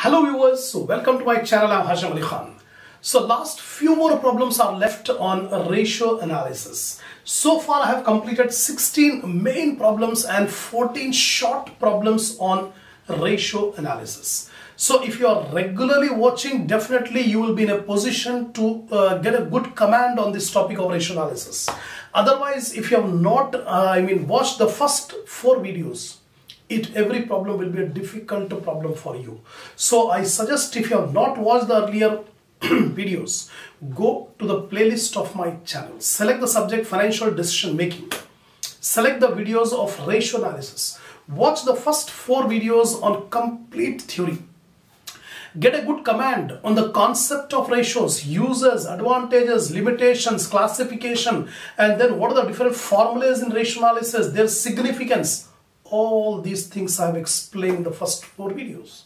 Hello viewers, so welcome to my channel, I'm Hasham Ali Khan. So last few more problems are left on ratio analysis. So far I have completed 16 main problems and 14 short problems on ratio analysis. So if you are regularly watching, definitely you will be in a position to uh, get a good command on this topic of ratio analysis. Otherwise, if you have not, uh, I mean, watched the first four videos, it every problem will be a difficult problem for you. So I suggest if you have not watched the earlier videos, go to the playlist of my channel, select the subject financial decision making, select the videos of ratio analysis, watch the first four videos on complete theory get a good command on the concept of ratios, uses, advantages, limitations, classification, and then what are the different formulas in ratio analysis, their significance. All these things I have explained the first four videos.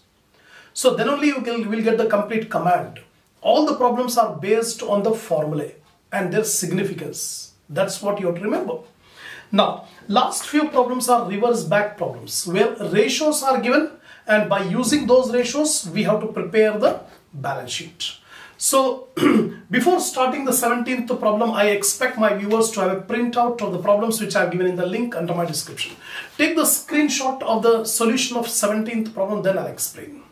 So then only you will, will get the complete command. All the problems are based on the formulae and their significance. That's what you have to remember. Now, last few problems are reverse back problems where ratios are given and by using those ratios we have to prepare the balance sheet. So before starting the 17th problem, I expect my viewers to have a printout of the problems which I have given in the link under my description. Take the screenshot of the solution of 17th problem, then I'll explain.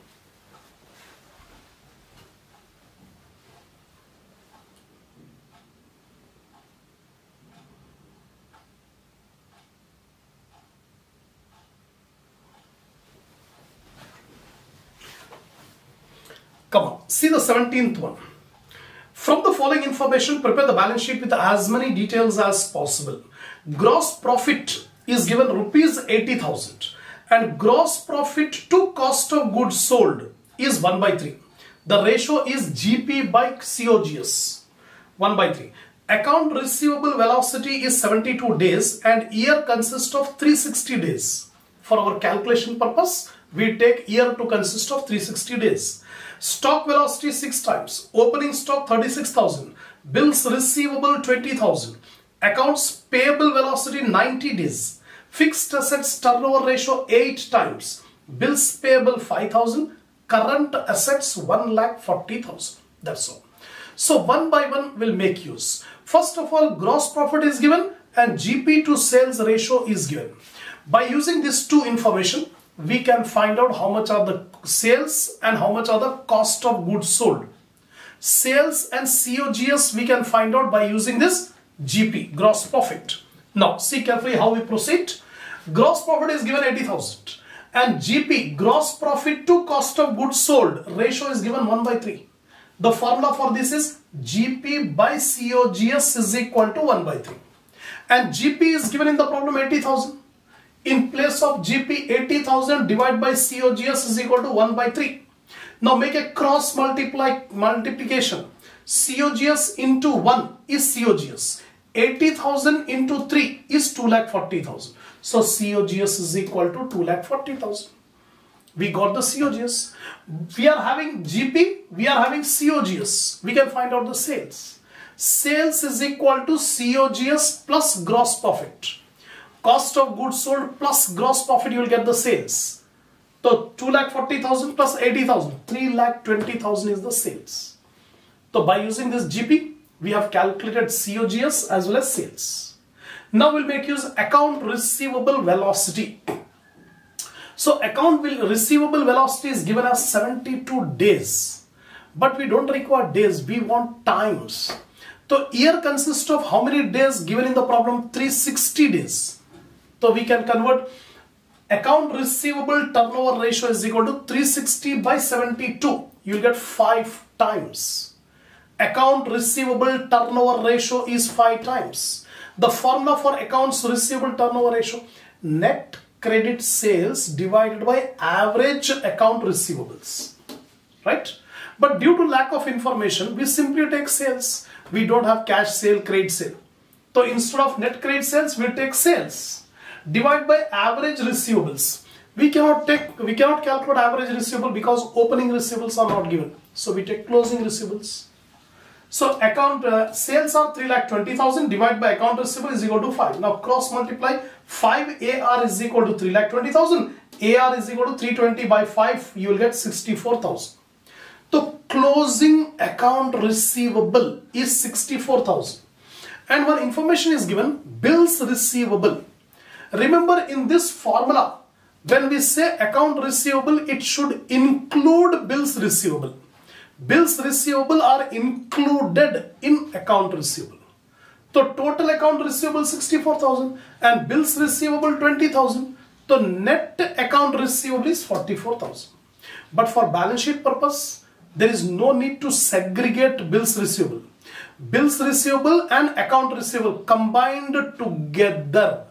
Come on, see the 17th one. From the following information, prepare the balance sheet with as many details as possible. Gross profit is given rupees 80,000 and gross profit to cost of goods sold is 1 by 3. The ratio is GP by COGS 1 by 3. Account receivable velocity is 72 days and year consists of 360 days. For our calculation purpose, we take year to consist of 360 days. Stock velocity 6 times. Opening stock 36,000. Bills receivable 20,000. Accounts payable velocity 90 days. Fixed assets turnover ratio 8 times. Bills payable 5,000. Current assets 1 lakh 40,000. That's all. So one by one will make use. First of all, gross profit is given and GP to sales ratio is given. By using these two information, we can find out how much are the sales and how much are the cost of goods sold. Sales and COGS we can find out by using this GP, gross profit. Now see carefully how we proceed. Gross profit is given 80,000 and GP, gross profit to cost of goods sold ratio is given 1 by 3. The formula for this is GP by COGS is equal to 1 by 3. And GP is given in the problem 80,000 in place of GP 80,000 divided by COGS is equal to 1 by 3. Now make a cross multiply multiplication. COGS into 1 is COGS. 80,000 into 3 is 2,40,000. So COGS is equal to 2,40,000. We got the COGS. We are having GP, we are having COGS. We can find out the sales. Sales is equal to COGS plus gross profit cost of goods sold plus gross profit you will get the sales. So 2 lakh 40,000 plus 80,000 3 lakh 20,000 is the sales. So by using this GP we have calculated COGS as well as sales. Now we'll make use account receivable velocity. So account will receivable velocity is given as 72 days. But we don't require days, we want times. So year consists of how many days given in the problem? 360 days. So we can convert account receivable turnover ratio is equal to 360 by 72. You will get 5 times. Account receivable turnover ratio is 5 times. The formula for accounts receivable turnover ratio net credit sales divided by average account receivables. Right? But due to lack of information, we simply take sales. We don't have cash sale, credit sale. So instead of net credit sales, we take sales divide by average receivables. We cannot take, we cannot calculate average receivable because opening receivables are not given. So we take closing receivables. So account uh, sales are 3 lakh 20,000 divided by account receivable is equal to 5. Now cross multiply 5 AR is equal to 3 lakh 20,000. AR is equal to 320 by 5, you will get 64,000. The closing account receivable is 64,000. And one information is given, bills receivable. Remember in this formula, when we say account receivable, it should include bills receivable. Bills receivable are included in account receivable. So total account receivable 64,000 and bills receivable 20,000. The net account receivable is 44,000. But for balance sheet purpose, there is no need to segregate bills receivable. Bills receivable and account receivable combined together.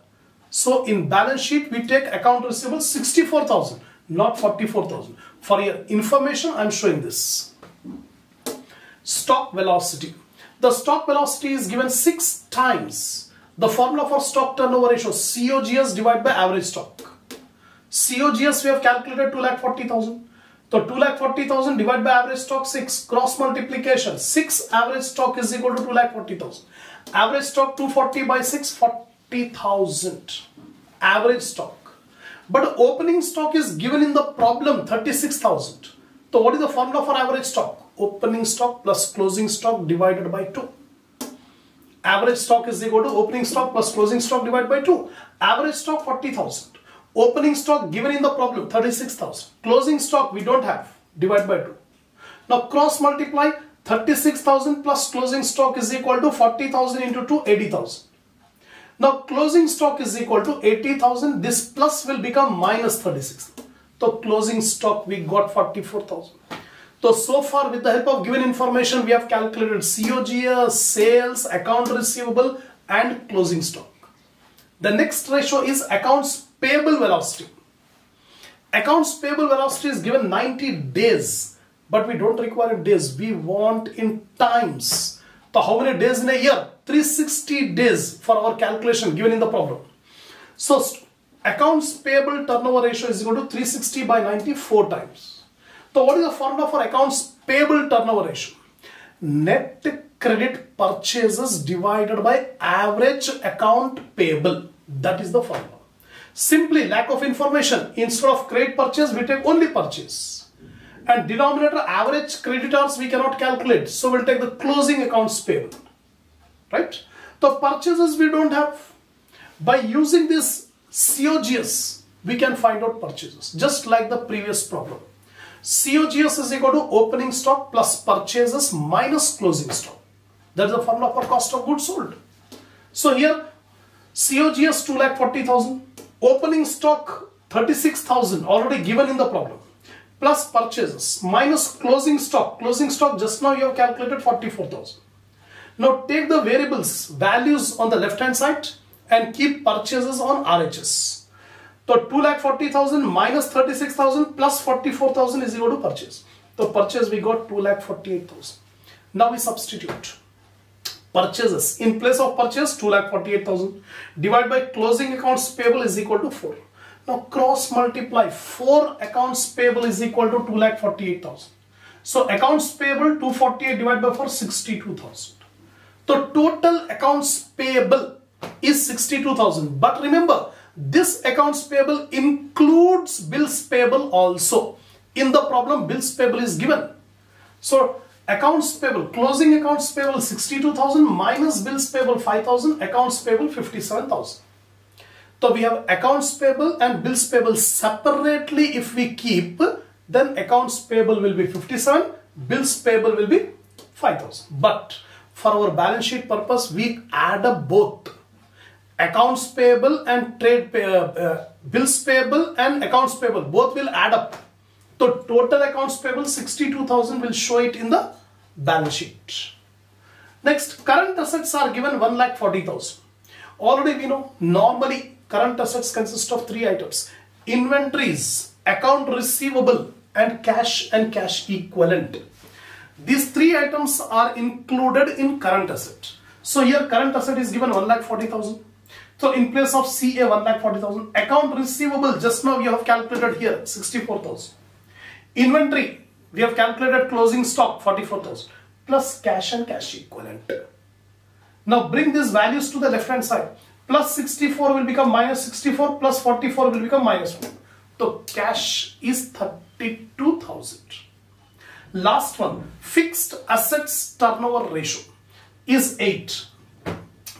So in balance sheet, we take account receivable 64,000, not 44,000. For your information, I am showing this. Stock velocity. The stock velocity is given 6 times the formula for stock turnover ratio COGS divided by average stock. COGS we have calculated 2,40,000. So 2,40,000 divided by average stock 6 cross multiplication 6 average stock is equal to 2,40,000. Average stock 240 by 6 40,000 average stock. But opening stock is given in the problem 36,000. So what is the formula for average stock? opening stock plus closing stock divided by 2. Average stock is equal to opening stock plus closing stock divided by 2. Average stock 40,000. Opening stock given in the problem 36,000. Closing stock we don't have Divide by 2. Now cross multiply 36,000 plus closing stock is equal to 40,000 into 2 80,000. Now closing stock is equal to 80,000 this plus will become minus 36. So closing stock we got 44,000. So, so far with the help of given information, we have calculated COGS, sales, account receivable and closing stock. The next ratio is accounts payable velocity. Accounts payable velocity is given 90 days, but we don't require days. We want in times. So how many days in a year? 360 days for our calculation given in the problem. So accounts payable turnover ratio is equal to 360 by 94 times. So what is the formula for accounts payable turnover ratio? Net credit purchases divided by average account payable. That is the formula. Simply lack of information. Instead of credit purchase, we take only purchase. And denominator average creditors we cannot calculate. So we'll take the closing accounts payable. Right? The purchases we don't have. By using this COGS, we can find out purchases. Just like the previous problem. COGS is equal to opening stock plus purchases minus closing stock. That is the formula for cost of goods sold. So here COGS 2,40,000, opening stock 36,000 already given in the problem plus purchases minus closing stock. Closing stock just now you have calculated 44,000. Now take the variables values on the left hand side and keep purchases on RHS. So 2 lakh 40,000 minus 36,000 plus 44,000 is equal to purchase. So purchase we got 2 lakh 48,000. Now we substitute purchases. In place of purchase 2 lakh 48,000 divided by closing accounts payable is equal to 4. Now cross multiply 4 accounts payable is equal to 2 lakh 48,000. So accounts payable 248 divided by 4 62,000. So total accounts payable is 62,000. But remember this accounts payable includes bills payable also. In the problem, bills payable is given. So, accounts payable, closing accounts payable 62,000 minus bills payable 5,000, accounts payable 57,000. So, we have accounts payable and bills payable separately. If we keep, then accounts payable will be 57, bills payable will be 5,000. But for our balance sheet purpose, we add up both. Accounts payable and trade pay, uh, uh, bills payable and accounts payable both will add up. So total accounts payable 62000 will show it in the balance sheet. Next current assets are given 1 lakh 40000 already we know normally current assets consist of three items inventories account receivable and cash and cash equivalent these three items are included in current asset so here current asset is given 1 lakh 40000 so in place of CA 1,40,000, account receivable just now we have calculated here 64,000. Inventory we have calculated closing stock 44,000 plus cash and cash equivalent. Now bring these values to the left hand side. Plus 64 will become minus 64 plus 44 will become minus 1. So cash is 32,000. Last one, fixed assets turnover ratio is 8.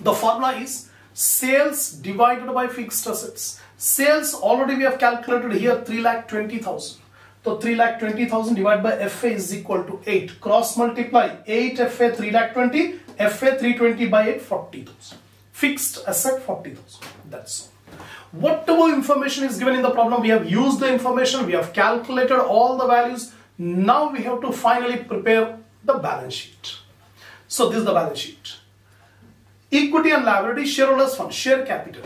The formula is sales divided by fixed assets. Sales already we have calculated here 3 lakh 20,000. So 3 lakh 20,000 divided by FA is equal to 8. Cross multiply 8 FA 3 lakh 20, FA 320 by 8 40,000. Fixed asset 40,000. That's all. Whatever information is given in the problem, we have used the information, we have calculated all the values. Now we have to finally prepare the balance sheet. So this is the balance sheet. Equity and liability, shareholders fund, share capital.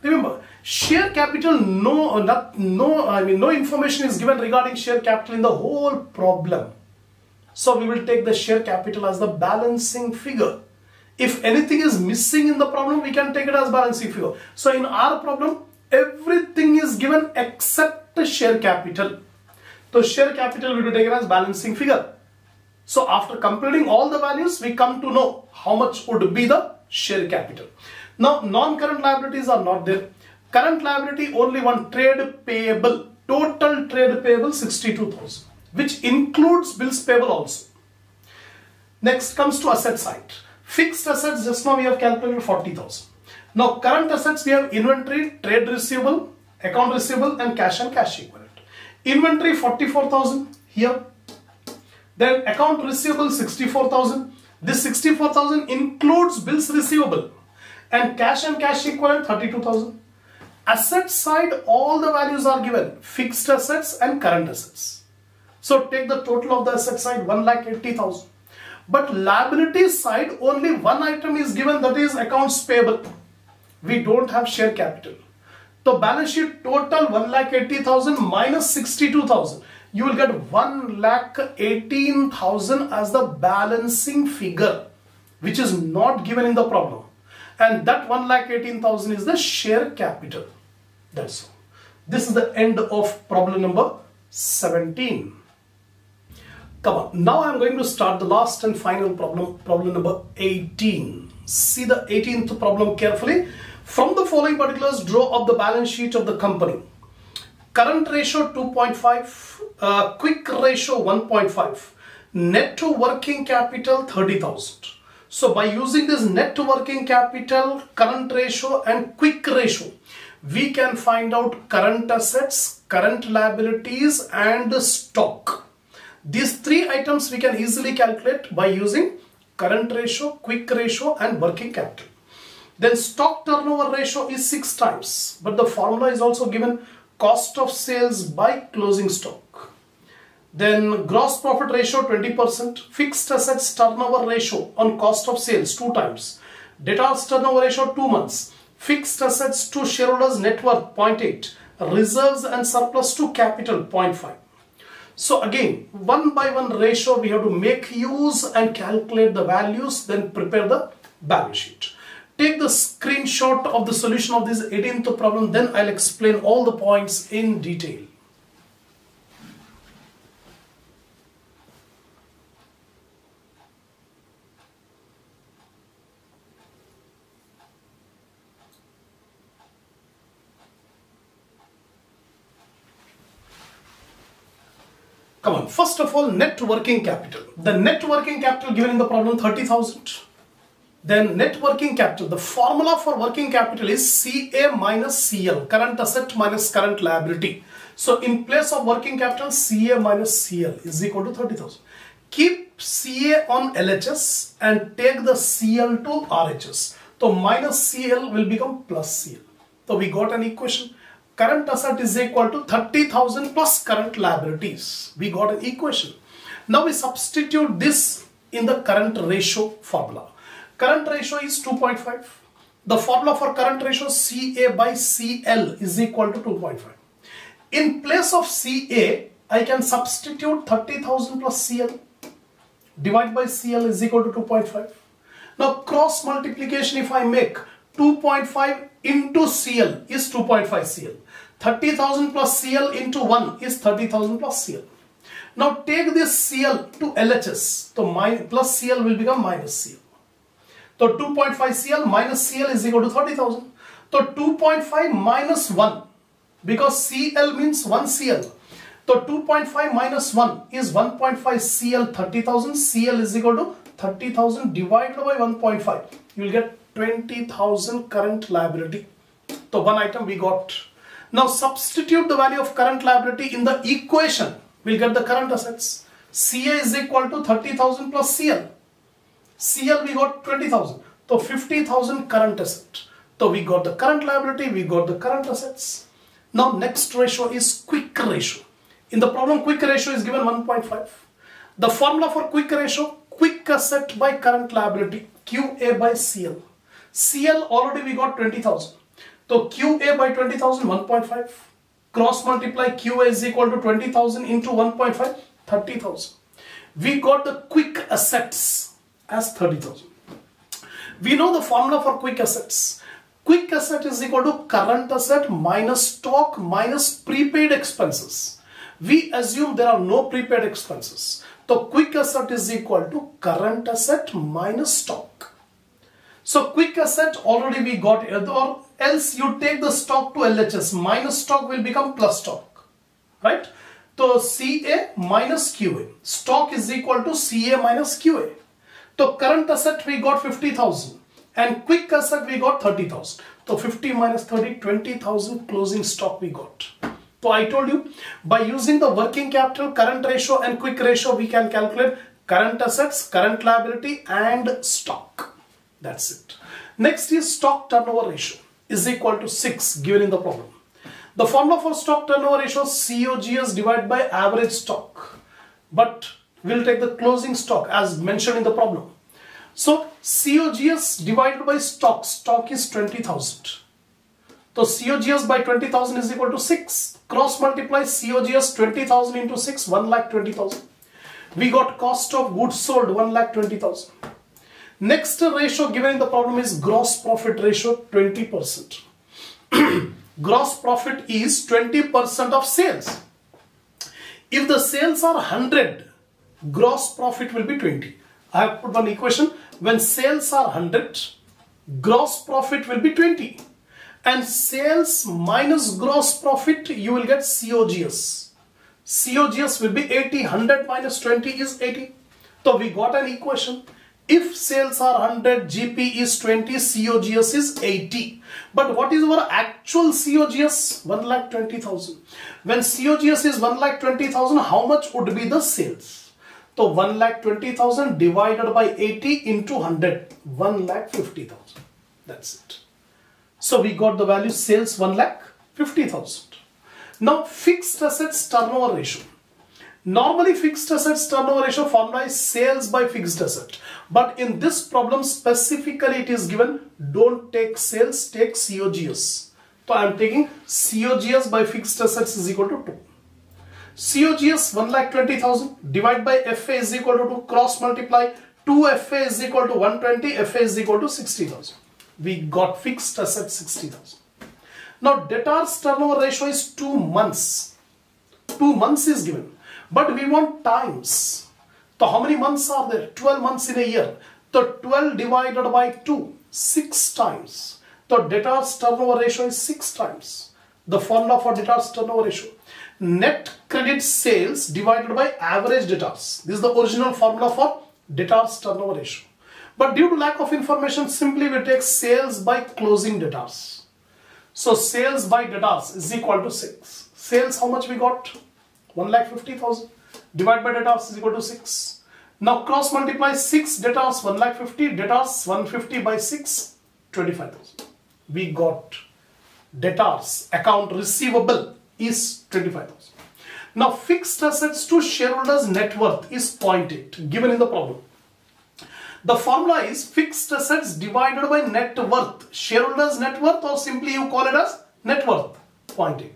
Remember, share capital, no, uh, not, no, I mean, no information is given regarding share capital in the whole problem. So we will take the share capital as the balancing figure. If anything is missing in the problem, we can take it as balancing figure. So in our problem, everything is given except the share capital. So share capital we will take it as balancing figure. So after computing all the values, we come to know how much would be the share capital. Now non-current liabilities are not there. Current liability only one trade payable. Total trade payable 62,000 which includes bills payable also. Next comes to asset side. Fixed assets just now we have calculated 40,000. Now current assets we have inventory, trade receivable, account receivable and cash and cash equivalent. Inventory 44,000 here. Then account receivable 64,000. This 64,000 includes bills receivable and cash and cash equivalent 32,000. Asset side all the values are given fixed assets and current assets. So take the total of the asset side 1 lakh 80,000. But liability side only one item is given that is accounts payable. We don't have share capital. The balance sheet total 1 lakh 80,000 minus 62,000. You will get 1 lakh 18,000 as the balancing figure which is not given in the problem. And that 1 lakh 18,000 is the share capital. That's all. This is the end of problem number 17. Come on. Now I'm going to start the last and final problem, problem number 18. See the 18th problem carefully. From the following particulars, draw up the balance sheet of the company. Current ratio 2.5, uh, quick ratio 1.5, net to working capital 30,000. So by using this net to working capital, current ratio and quick ratio, we can find out current assets, current liabilities and stock. These three items we can easily calculate by using current ratio, quick ratio and working capital. Then stock turnover ratio is 6 times but the formula is also given cost of sales by closing stock. Then gross profit ratio 20%, fixed assets turnover ratio on cost of sales 2 times, debtors turnover ratio 2 months, fixed assets to shareholders net worth 0.8, reserves and surplus to capital 0.5. So again, one by one ratio we have to make use and calculate the values, then prepare the balance sheet. Take the screenshot of the solution of this 18th problem, then I'll explain all the points in detail. First of all, net working capital. The net working capital given in the problem 30,000. Then net working capital, the formula for working capital is CA minus CL, current asset minus current liability. So in place of working capital, CA minus CL is equal to 30,000. Keep CA on LHS and take the CL to RHS. So minus CL will become plus CL. So we got an equation current asset is equal to 30,000 plus current liabilities. We got an equation. Now we substitute this in the current ratio formula. Current ratio is 2.5. The formula for current ratio CA by CL is equal to 2.5. In place of CA, I can substitute 30,000 plus CL. Divide by CL is equal to 2.5. Now cross multiplication if I make 2.5 into CL is 2.5 CL. 30,000 plus CL into 1 is 30,000 plus CL. Now take this CL to LHS. So plus CL will become minus CL. So 2.5 CL minus CL is equal to 30,000. So 2.5 minus 1 because CL means 1 CL. So 2.5 minus 1 is 1.5 CL 30,000. CL is equal to 30,000 divided by 1.5. You will get 20,000 current liability. So one item we got. Now substitute the value of current liability in the equation. We'll get the current assets. CA is equal to 30,000 plus CL. CL we got 20,000. So 50,000 current asset. So we got the current liability, we got the current assets. Now next ratio is quick ratio. In the problem quick ratio is given 1.5. The formula for quick ratio, quick asset by current liability, QA by CL. CL already we got 20,000. So QA by 20,000, 1.5. Cross multiply QA is equal to 20,000 into 1.5, 30,000. We got the quick assets as 30,000. We know the formula for quick assets. Quick asset is equal to current asset minus stock minus prepaid expenses. We assume there are no prepaid expenses. So quick asset is equal to current asset minus stock. So quick asset already we got or else you take the stock to LHS minus stock will become plus stock. Right? So CA minus QA. Stock is equal to CA minus QA. So current asset we got 50,000 and quick asset we got 30,000. So 50 minus 30, 20,000 closing stock we got. So I told you by using the working capital, current ratio and quick ratio we can calculate current assets, current liability and stock. That's it. Next is stock turnover ratio is equal to 6 given in the problem. The formula for stock turnover ratio COGS divided by average stock. But we'll take the closing stock as mentioned in the problem. So COGS divided by stock, stock is 20,000. So COGS by 20,000 is equal to 6. Cross multiply COGS 20,000 into 6, 1 lakh 20,000. We got cost of goods sold 1 lakh 20,000. Next ratio given in the problem is gross profit ratio 20%. gross profit is 20% of sales. If the sales are 100, gross profit will be 20. I have put one equation. When sales are 100, gross profit will be 20. And sales minus gross profit, you will get COGS. COGS will be 80. 100 minus 20 is 80. So we got an equation. If sales are 100, GP is 20, COGS is 80. But what is our actual COGS? 1,20,000. When COGS is 1,20,000, how much would be the sales? So 1 lakh 20,000 divided by 80 into 100, 1 lakh 50,000. That's it. So we got the value sales 1 lakh 50,000. Now fixed assets turnover ratio. Normally fixed assets turnover ratio formula is sales by fixed asset. But in this problem specifically it is given don't take sales, take COGS. So I am taking COGS by fixed assets is equal to 2. COGS 1,20,000 divided by FA is equal to 2 cross multiply 2 FA is equal to 120 FA is equal to 60,000. We got fixed asset 60,000. Now debtors turnover ratio is 2 months. 2 months is given. But we want times. So how many months are there? 12 months in a year. So 12 divided by 2, 6 times. So debtors turnover ratio is 6 times. The formula for debtors turnover ratio net credit sales divided by average debtors. This is the original formula for debtors turnover ratio. But due to lack of information, simply we take sales by closing debtors. So sales by debtors is equal to 6. Sales how much we got? 1 lakh 50,000 divided by debtors is equal to 6. Now cross multiply 6 debtors 1 lakh 50 debtors 150 by 6 25,000. We got debtors account receivable is 25,000. Now fixed assets to shareholders net worth is 0.8 given in the problem. The formula is fixed assets divided by net worth. Shareholders net worth or simply you call it as net worth 0.8.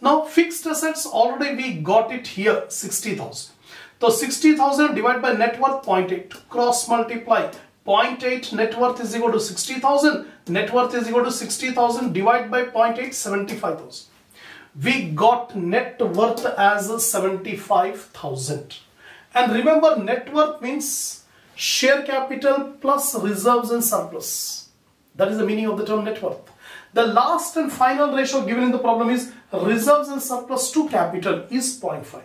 Now fixed assets already we got it here 60,000. So 60,000 divided by net worth 0.8 cross multiply 0.8 net worth is equal to 60,000 net worth is equal to 60,000 divided by 0.8 75,000 we got net worth as 75,000. And remember net worth means share capital plus reserves and surplus. That is the meaning of the term net worth. The last and final ratio given in the problem is reserves and surplus to capital is 0.5.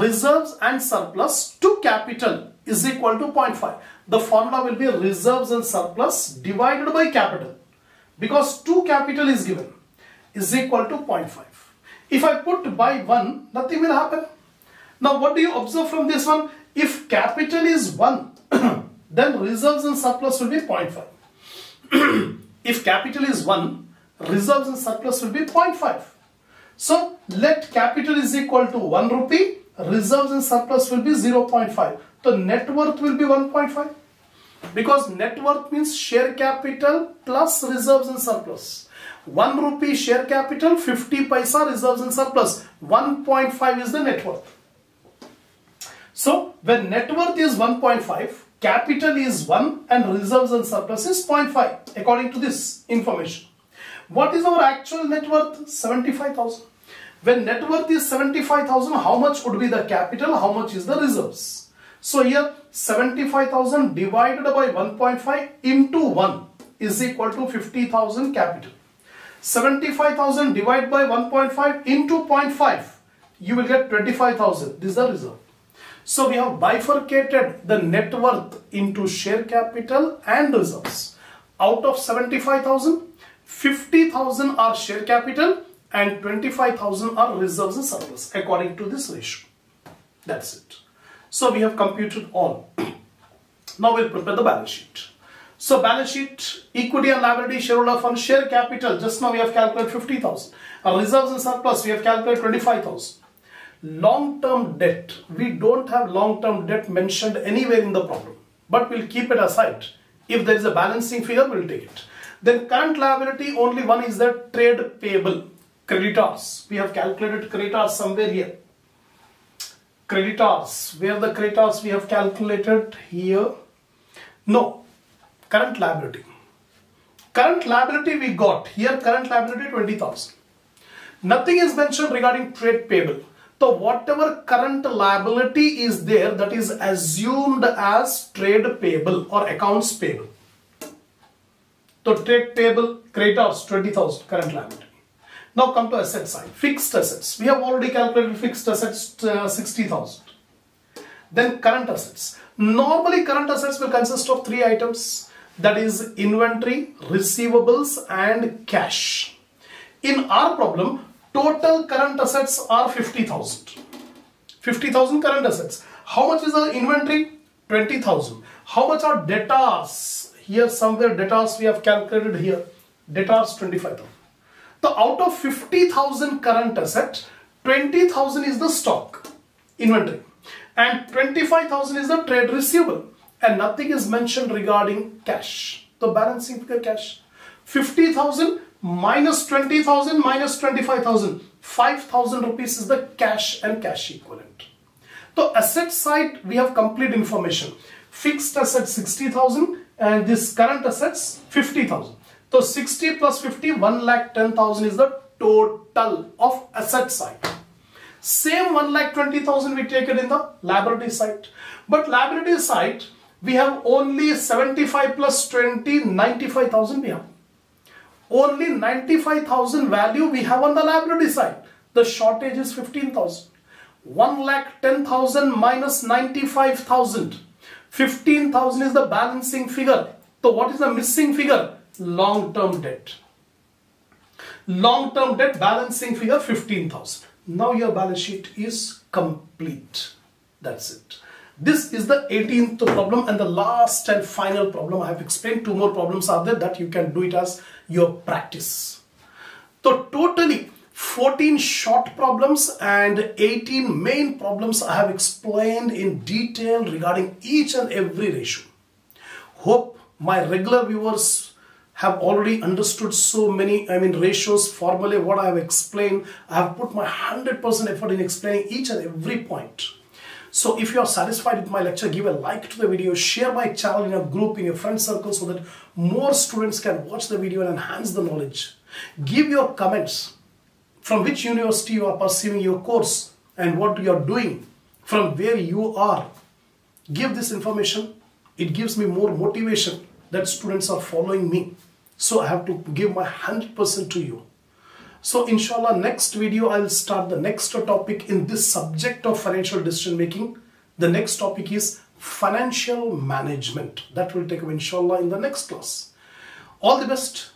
Reserves and surplus to capital is equal to 0.5. The formula will be reserves and surplus divided by capital because 2 capital is given is equal to 0.5. If I put by 1, nothing will happen. Now what do you observe from this one? If capital is 1, then reserves and surplus will be 0.5. if capital is 1, reserves and surplus will be 0.5. So let capital is equal to 1 rupee, reserves and surplus will be 0.5. The net worth will be 1.5 because net worth means share capital plus reserves and surplus. 1 rupee share capital, 50 paisa reserves and surplus. 1.5 is the net worth. So when net worth is 1.5, capital is 1 and reserves and surplus is 0.5 according to this information. What is our actual net worth? 75,000. When net worth is 75,000, how much would be the capital? How much is the reserves? So here 75,000 divided by 1.5 into 1 is equal to 50,000 capital. 75,000 divided by 1.5 into 0.5 you will get 25,000. This is the reserve. So we have bifurcated the net worth into share capital and reserves. Out of 75,000, 50,000 are share capital and 25,000 are reserves and surplus according to this ratio. That's it. So we have computed all. now we'll prepare the balance sheet. So balance sheet, equity and liability, shareholder fund, share capital, just now we have calculated 50,000. Our reserves and surplus, we have calculated 25,000. Long-term debt, we don't have long-term debt mentioned anywhere in the problem. But we'll keep it aside. If there is a balancing figure, we'll take it. Then current liability, only one is the trade payable, creditors. We have calculated creditors somewhere here. Creditors. Where the creditors we have calculated here? No. Current liability. Current liability we got. Here current liability 20000 nothing is mentioned regarding trade payable so whatever current liability is there that is assumed as trade payable or accounts payable so trade payable creditors 20000 current liability now come to asset side. Fixed assets. We have already calculated fixed assets uh, 60,000. Then current assets. Normally current assets will consist of three items. That is inventory, receivables and cash. In our problem, total current assets are 50,000. 50,000 current assets. How much is the inventory? 20,000. How much are debtors? Here somewhere debtors we have calculated here. Debtors 25,000. So out of 50,000 current asset, 20,000 is the stock inventory and 25,000 is the trade receivable and nothing is mentioned regarding cash. The balancing figure cash. 50,000 minus 20,000 minus 25,000. 5,000 rupees is the cash and cash equivalent. So asset side we have complete information. Fixed asset 60,000 and this current assets 50,000. So 60 plus 50, 1 lakh 10,000 is the total of asset side. Same 1 lakh 20,000 we take it in the liability side. But liability side, we have only 75 plus 20, 95,000 we have. Only 95,000 value we have on the liability side. The shortage is 15,000. 1 lakh 10,000 minus 95,000. 15,000 is the balancing figure. So what is the missing figure? long-term debt. Long-term debt balancing figure 15,000. Now your balance sheet is complete. That's it. This is the 18th problem and the last and final problem. I have explained two more problems are there that you can do it as your practice. So totally 14 short problems and 18 main problems I have explained in detail regarding each and every ratio. Hope my regular viewers have already understood so many, I mean, ratios, formally what I have explained. I have put my 100% effort in explaining each and every point. So if you are satisfied with my lecture, give a like to the video, share my channel in your group, in your friend circle so that more students can watch the video and enhance the knowledge. Give your comments from which university you are pursuing your course and what you are doing, from where you are. Give this information. It gives me more motivation that students are following me. So I have to give my 100% to you. So inshallah next video I will start the next topic in this subject of financial decision making. The next topic is financial management. That will take up inshallah in the next class. All the best.